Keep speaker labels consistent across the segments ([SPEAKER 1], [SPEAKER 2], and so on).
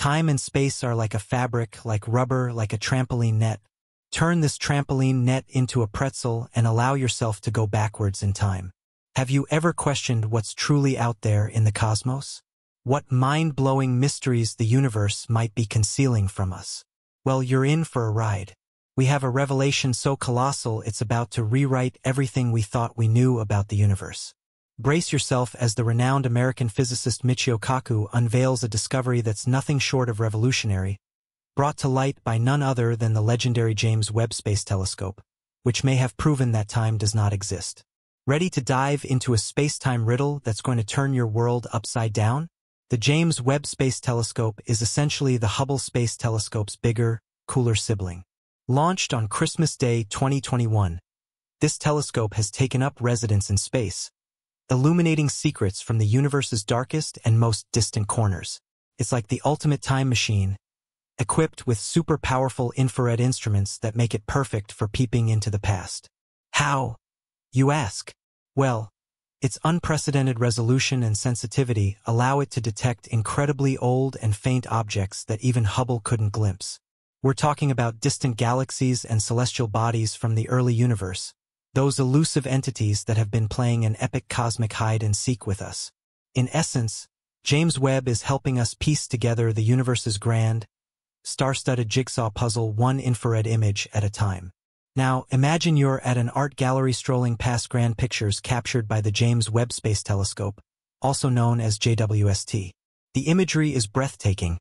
[SPEAKER 1] Time and space are like a fabric, like rubber, like a trampoline net. Turn this trampoline net into a pretzel and allow yourself to go backwards in time. Have you ever questioned what's truly out there in the cosmos? What mind-blowing mysteries the universe might be concealing from us? Well, you're in for a ride. We have a revelation so colossal it's about to rewrite everything we thought we knew about the universe. Brace yourself as the renowned American physicist Michio Kaku unveils a discovery that's nothing short of revolutionary, brought to light by none other than the legendary James Webb Space Telescope, which may have proven that time does not exist. Ready to dive into a space-time riddle that's going to turn your world upside down? The James Webb Space Telescope is essentially the Hubble Space Telescope's bigger, cooler sibling. Launched on Christmas Day 2021, this telescope has taken up residence in space, illuminating secrets from the universe's darkest and most distant corners. It's like the ultimate time machine, equipped with super powerful infrared instruments that make it perfect for peeping into the past. How? You ask. Well, its unprecedented resolution and sensitivity allow it to detect incredibly old and faint objects that even Hubble couldn't glimpse. We're talking about distant galaxies and celestial bodies from the early universe, those elusive entities that have been playing an epic cosmic hide-and-seek with us. In essence, James Webb is helping us piece together the universe's grand, star-studded jigsaw puzzle one infrared image at a time. Now, imagine you're at an art gallery strolling past grand pictures captured by the James Webb Space Telescope, also known as JWST. The imagery is breathtaking,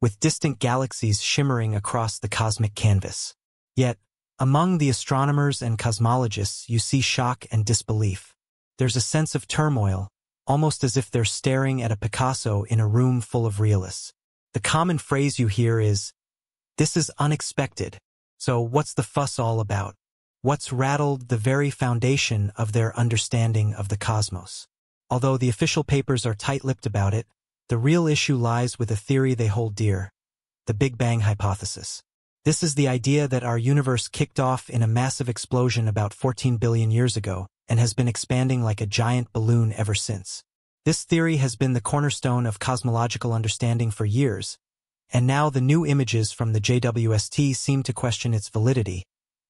[SPEAKER 1] with distant galaxies shimmering across the cosmic canvas. Yet, among the astronomers and cosmologists, you see shock and disbelief. There's a sense of turmoil, almost as if they're staring at a Picasso in a room full of realists. The common phrase you hear is, this is unexpected. So what's the fuss all about? What's rattled the very foundation of their understanding of the cosmos? Although the official papers are tight-lipped about it, the real issue lies with a theory they hold dear, the Big Bang hypothesis. This is the idea that our universe kicked off in a massive explosion about 14 billion years ago and has been expanding like a giant balloon ever since. This theory has been the cornerstone of cosmological understanding for years, and now the new images from the JWST seem to question its validity,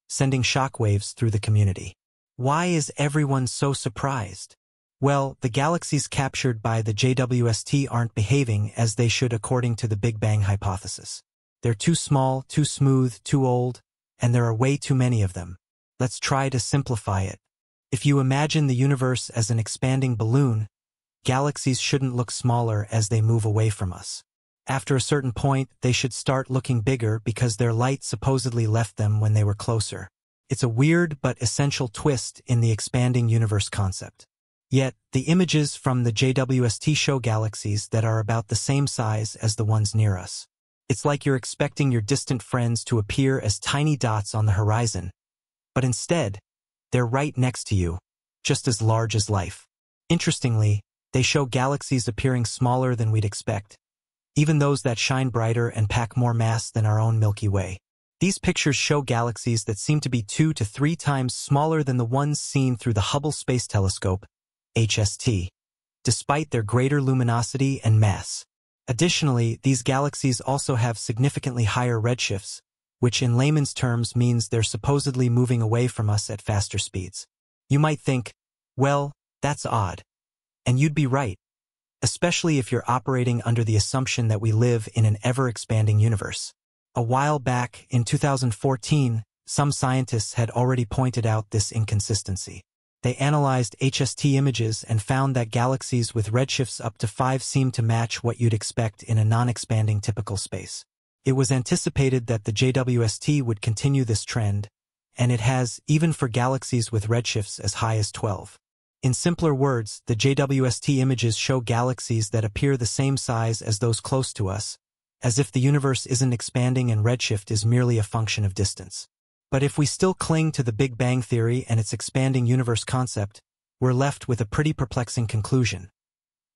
[SPEAKER 1] sending shockwaves through the community. Why is everyone so surprised? Well, the galaxies captured by the JWST aren't behaving as they should according to the Big Bang hypothesis. They're too small, too smooth, too old, and there are way too many of them. Let's try to simplify it. If you imagine the universe as an expanding balloon, galaxies shouldn't look smaller as they move away from us. After a certain point, they should start looking bigger because their light supposedly left them when they were closer. It's a weird but essential twist in the expanding universe concept. Yet, the images from the JWST show galaxies that are about the same size as the ones near us. It's like you're expecting your distant friends to appear as tiny dots on the horizon. But instead, they're right next to you, just as large as life. Interestingly, they show galaxies appearing smaller than we'd expect, even those that shine brighter and pack more mass than our own Milky Way. These pictures show galaxies that seem to be two to three times smaller than the ones seen through the Hubble Space Telescope, HST, despite their greater luminosity and mass. Additionally, these galaxies also have significantly higher redshifts, which in layman's terms means they're supposedly moving away from us at faster speeds. You might think, well, that's odd. And you'd be right, especially if you're operating under the assumption that we live in an ever-expanding universe. A while back, in 2014, some scientists had already pointed out this inconsistency. They analyzed HST images and found that galaxies with redshifts up to 5 seemed to match what you'd expect in a non-expanding typical space. It was anticipated that the JWST would continue this trend, and it has, even for galaxies with redshifts as high as 12. In simpler words, the JWST images show galaxies that appear the same size as those close to us, as if the universe isn't expanding and redshift is merely a function of distance. But if we still cling to the Big Bang Theory and its expanding universe concept, we're left with a pretty perplexing conclusion.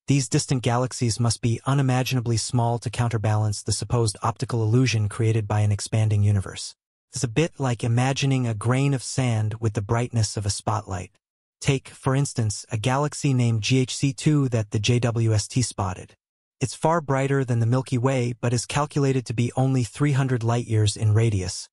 [SPEAKER 1] These distant galaxies must be unimaginably small to counterbalance the supposed optical illusion created by an expanding universe. It's a bit like imagining a grain of sand with the brightness of a spotlight. Take, for instance, a galaxy named GHZ2 that the JWST spotted. It's far brighter than the Milky Way but is calculated to be only 300 light-years in radius,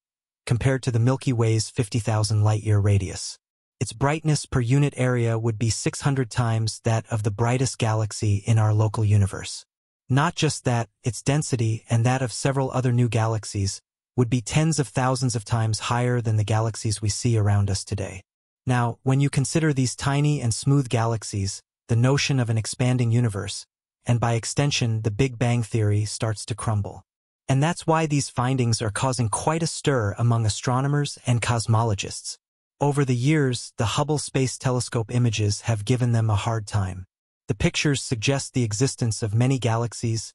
[SPEAKER 1] compared to the Milky Way's 50,000 light-year radius. Its brightness per unit area would be 600 times that of the brightest galaxy in our local universe. Not just that, its density and that of several other new galaxies would be tens of thousands of times higher than the galaxies we see around us today. Now, when you consider these tiny and smooth galaxies, the notion of an expanding universe, and by extension the Big Bang Theory starts to crumble. And that's why these findings are causing quite a stir among astronomers and cosmologists. Over the years, the Hubble Space Telescope images have given them a hard time. The pictures suggest the existence of many galaxies,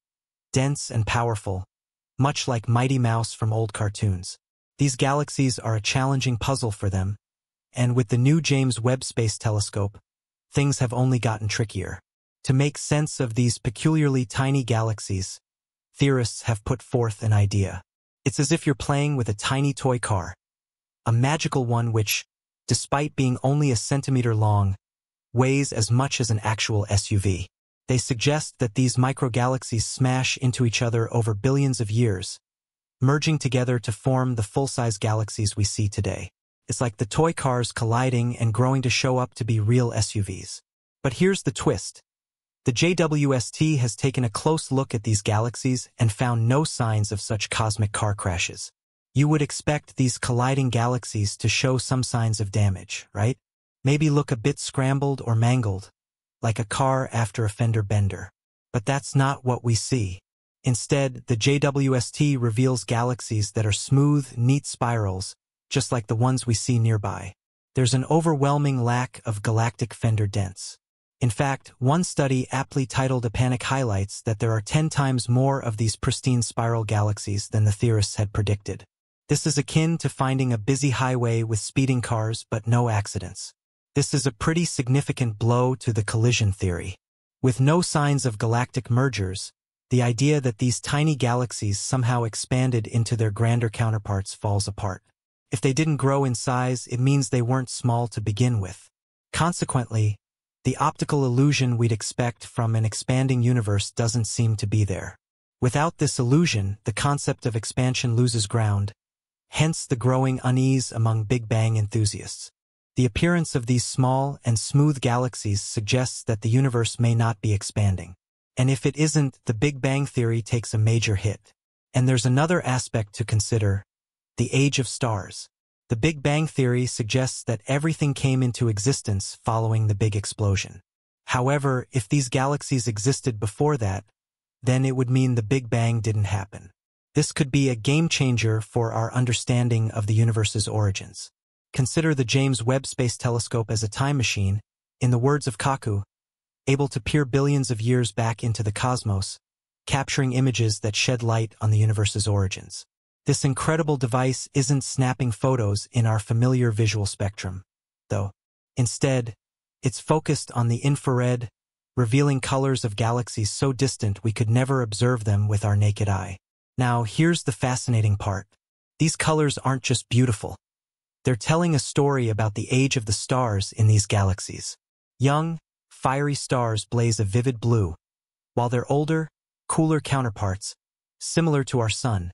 [SPEAKER 1] dense and powerful, much like Mighty Mouse from old cartoons. These galaxies are a challenging puzzle for them, and with the new James Webb Space Telescope, things have only gotten trickier. To make sense of these peculiarly tiny galaxies, theorists have put forth an idea. It's as if you're playing with a tiny toy car, a magical one which, despite being only a centimeter long, weighs as much as an actual SUV. They suggest that these microgalaxies smash into each other over billions of years, merging together to form the full-size galaxies we see today. It's like the toy cars colliding and growing to show up to be real SUVs. But here's the twist. The JWST has taken a close look at these galaxies and found no signs of such cosmic car crashes. You would expect these colliding galaxies to show some signs of damage, right? Maybe look a bit scrambled or mangled, like a car after a fender bender. But that's not what we see. Instead, the JWST reveals galaxies that are smooth, neat spirals, just like the ones we see nearby. There's an overwhelming lack of galactic fender dents. In fact, one study aptly titled A Panic highlights that there are 10 times more of these pristine spiral galaxies than the theorists had predicted. This is akin to finding a busy highway with speeding cars but no accidents. This is a pretty significant blow to the collision theory. With no signs of galactic mergers, the idea that these tiny galaxies somehow expanded into their grander counterparts falls apart. If they didn't grow in size, it means they weren't small to begin with. Consequently, the optical illusion we'd expect from an expanding universe doesn't seem to be there. Without this illusion, the concept of expansion loses ground, hence the growing unease among Big Bang enthusiasts. The appearance of these small and smooth galaxies suggests that the universe may not be expanding. And if it isn't, the Big Bang Theory takes a major hit. And there's another aspect to consider, the age of stars. The Big Bang Theory suggests that everything came into existence following the big explosion. However, if these galaxies existed before that, then it would mean the Big Bang didn't happen. This could be a game changer for our understanding of the universe's origins. Consider the James Webb Space Telescope as a time machine, in the words of Kaku, able to peer billions of years back into the cosmos, capturing images that shed light on the universe's origins. This incredible device isn't snapping photos in our familiar visual spectrum, though. Instead, it's focused on the infrared, revealing colors of galaxies so distant we could never observe them with our naked eye. Now, here's the fascinating part. These colors aren't just beautiful. They're telling a story about the age of the stars in these galaxies. Young, fiery stars blaze a vivid blue, while their older, cooler counterparts, similar to our sun,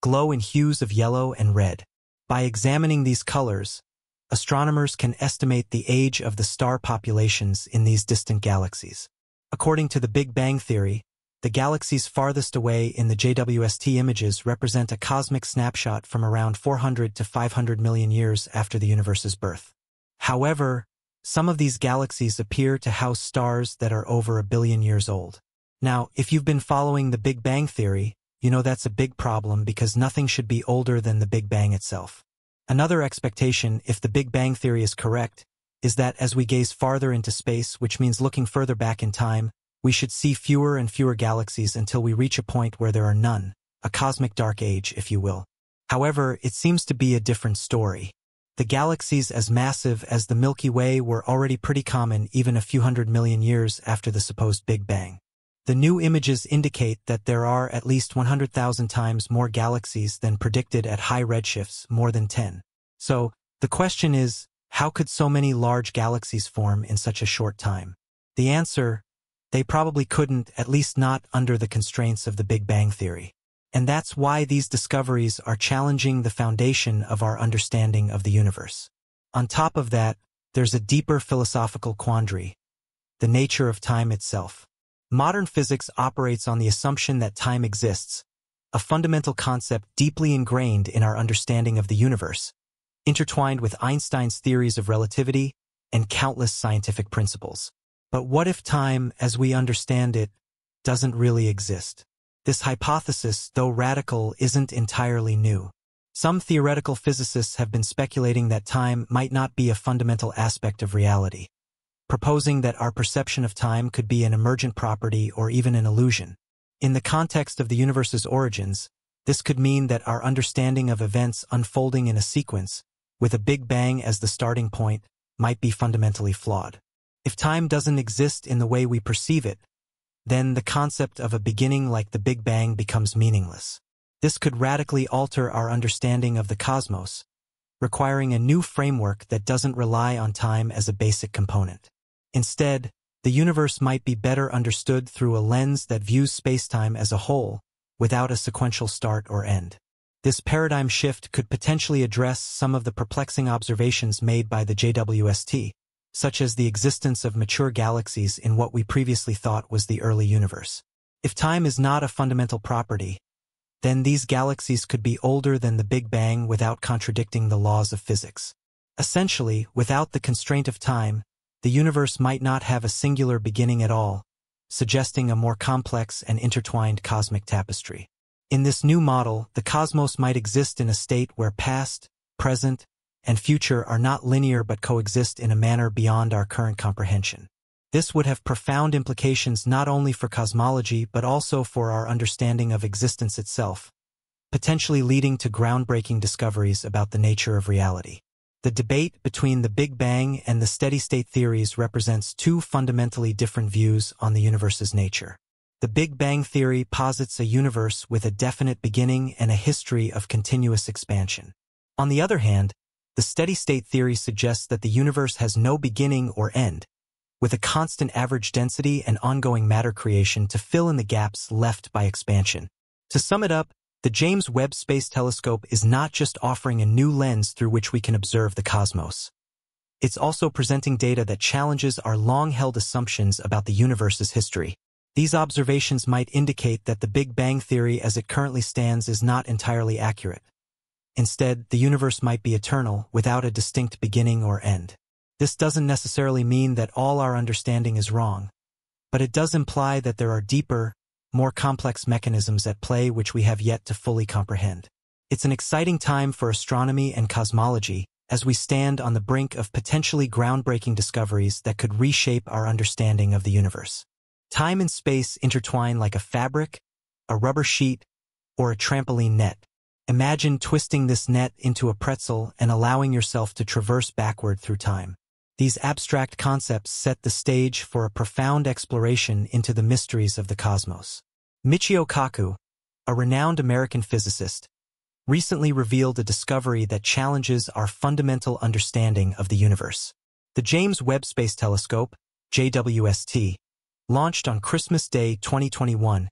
[SPEAKER 1] glow in hues of yellow and red. By examining these colors, astronomers can estimate the age of the star populations in these distant galaxies. According to the Big Bang Theory, the galaxies farthest away in the JWST images represent a cosmic snapshot from around 400 to 500 million years after the universe's birth. However, some of these galaxies appear to house stars that are over a billion years old. Now, if you've been following the Big Bang Theory, you know that's a big problem because nothing should be older than the Big Bang itself. Another expectation, if the Big Bang Theory is correct, is that as we gaze farther into space, which means looking further back in time, we should see fewer and fewer galaxies until we reach a point where there are none, a cosmic dark age, if you will. However, it seems to be a different story. The galaxies as massive as the Milky Way were already pretty common even a few hundred million years after the supposed Big Bang. The new images indicate that there are at least 100,000 times more galaxies than predicted at high redshifts, more than 10. So, the question is, how could so many large galaxies form in such a short time? The answer, They probably couldn't, at least not under the constraints of the Big Bang Theory. And that's why these discoveries are challenging the foundation of our understanding of the universe. On top of that, there's a deeper philosophical quandary, the nature of time itself. Modern physics operates on the assumption that time exists, a fundamental concept deeply ingrained in our understanding of the universe, intertwined with Einstein's theories of relativity and countless scientific principles. But what if time, as we understand it, doesn't really exist? This hypothesis, though radical, isn't entirely new. Some theoretical physicists have been speculating that time might not be a fundamental aspect of reality, proposing that our perception of time could be an emergent property or even an illusion. In the context of the universe's origins, this could mean that our understanding of events unfolding in a sequence, with a Big Bang as the starting point, might be fundamentally flawed. If time doesn't exist in the way we perceive it, then the concept of a beginning like the Big Bang becomes meaningless. This could radically alter our understanding of the cosmos, requiring a new framework that doesn't rely on time as a basic component. Instead, the universe might be better understood through a lens that views spacetime as a whole, without a sequential start or end. This paradigm shift could potentially address some of the perplexing observations made by the JWST, such as the existence of mature galaxies in what we previously thought was the early universe. If time is not a fundamental property, then these galaxies could be older than the Big Bang without contradicting the laws of physics. Essentially, without the constraint of time, the universe might not have a singular beginning at all, suggesting a more complex and intertwined cosmic tapestry. In this new model, the cosmos might exist in a state where past, present, and future are not linear but coexist in a manner beyond our current comprehension. This would have profound implications not only for cosmology but also for our understanding of existence itself, potentially leading to groundbreaking discoveries about the nature of reality. The debate between the Big Bang and the steady-state theories represents two fundamentally different views on the universe's nature. The Big Bang theory posits a universe with a definite beginning and a history of continuous expansion. On the other hand, the steady-state theory suggests that the universe has no beginning or end, with a constant average density and ongoing matter creation to fill in the gaps left by expansion. To sum it up, the James Webb Space Telescope is not just offering a new lens through which we can observe the cosmos. It's also presenting data that challenges our long-held assumptions about the universe's history. These observations might indicate that the Big Bang Theory as it currently stands is not entirely accurate. Instead, the universe might be eternal, without a distinct beginning or end. This doesn't necessarily mean that all our understanding is wrong, but it does imply that there are deeper, more complex mechanisms at play which we have yet to fully comprehend. It's an exciting time for astronomy and cosmology as we stand on the brink of potentially groundbreaking discoveries that could reshape our understanding of the universe. Time and space intertwine like a fabric, a rubber sheet, or a trampoline net, Imagine twisting this net into a pretzel and allowing yourself to traverse backward through time. These abstract concepts set the stage for a profound exploration into the mysteries of the cosmos. Michio Kaku, a renowned American physicist, recently revealed a discovery that challenges our fundamental understanding of the universe. The James Webb Space Telescope, JWST, launched on Christmas Day 2021,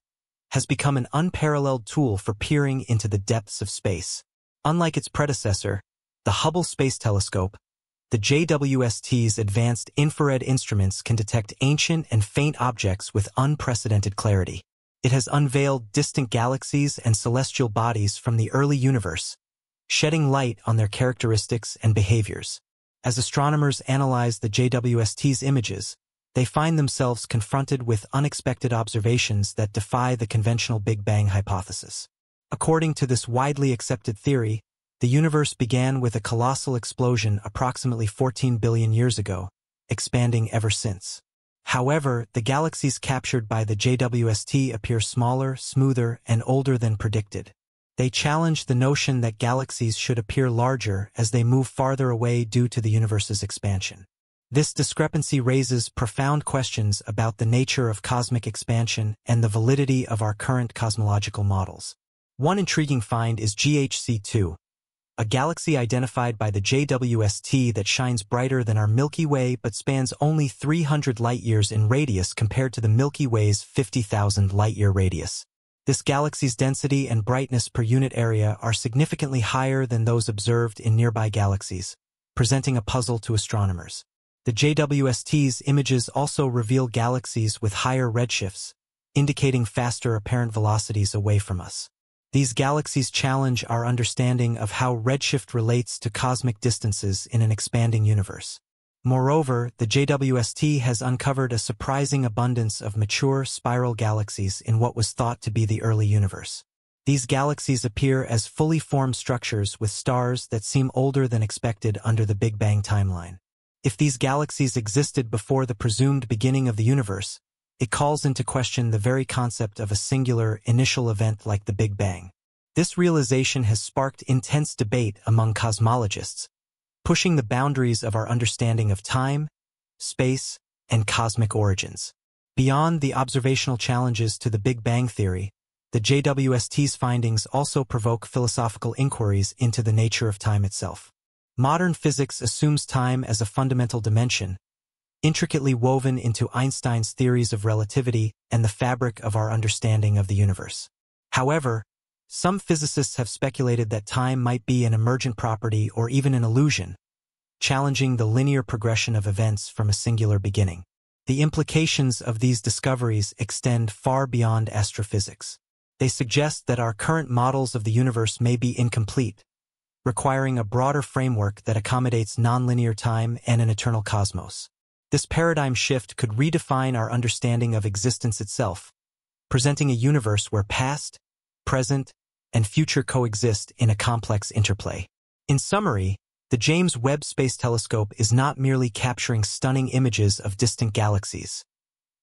[SPEAKER 1] has become an unparalleled tool for peering into the depths of space. Unlike its predecessor, the Hubble Space Telescope, the JWST's advanced infrared instruments can detect ancient and faint objects with unprecedented clarity. It has unveiled distant galaxies and celestial bodies from the early universe, shedding light on their characteristics and behaviors. As astronomers analyze the JWST's images, they find themselves confronted with unexpected observations that defy the conventional Big Bang hypothesis. According to this widely accepted theory, the universe began with a colossal explosion approximately 14 billion years ago, expanding ever since. However, the galaxies captured by the JWST appear smaller, smoother, and older than predicted. They challenge the notion that galaxies should appear larger as they move farther away due to the universe's expansion. This discrepancy raises profound questions about the nature of cosmic expansion and the validity of our current cosmological models. One intriguing find is GHZ2, a galaxy identified by the JWST that shines brighter than our Milky Way but spans only 300 light-years in radius compared to the Milky Way's 50,000 light-year radius. This galaxy's density and brightness per unit area are significantly higher than those observed in nearby galaxies, presenting a puzzle to astronomers. The JWST's images also reveal galaxies with higher redshifts, indicating faster apparent velocities away from us. These galaxies challenge our understanding of how redshift relates to cosmic distances in an expanding universe. Moreover, the JWST has uncovered a surprising abundance of mature spiral galaxies in what was thought to be the early universe. These galaxies appear as fully formed structures with stars that seem older than expected under the Big Bang timeline. If these galaxies existed before the presumed beginning of the universe, it calls into question the very concept of a singular initial event like the Big Bang. This realization has sparked intense debate among cosmologists, pushing the boundaries of our understanding of time, space, and cosmic origins. Beyond the observational challenges to the Big Bang theory, the JWST's findings also provoke philosophical inquiries into the nature of time itself. Modern physics assumes time as a fundamental dimension, intricately woven into Einstein's theories of relativity and the fabric of our understanding of the universe. However, some physicists have speculated that time might be an emergent property or even an illusion, challenging the linear progression of events from a singular beginning. The implications of these discoveries extend far beyond astrophysics. They suggest that our current models of the universe may be incomplete, requiring a broader framework that accommodates nonlinear time and an eternal cosmos. This paradigm shift could redefine our understanding of existence itself, presenting a universe where past, present, and future coexist in a complex interplay. In summary, the James Webb Space Telescope is not merely capturing stunning images of distant galaxies.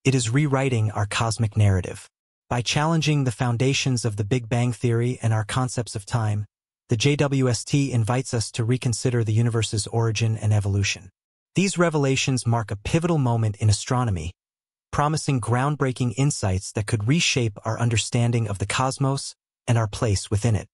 [SPEAKER 1] It is rewriting our cosmic narrative. By challenging the foundations of the Big Bang Theory and our concepts of time, the JWST invites us to reconsider the universe's origin and evolution. These revelations mark a pivotal moment in astronomy, promising groundbreaking insights that could reshape our understanding of the cosmos and our place within it.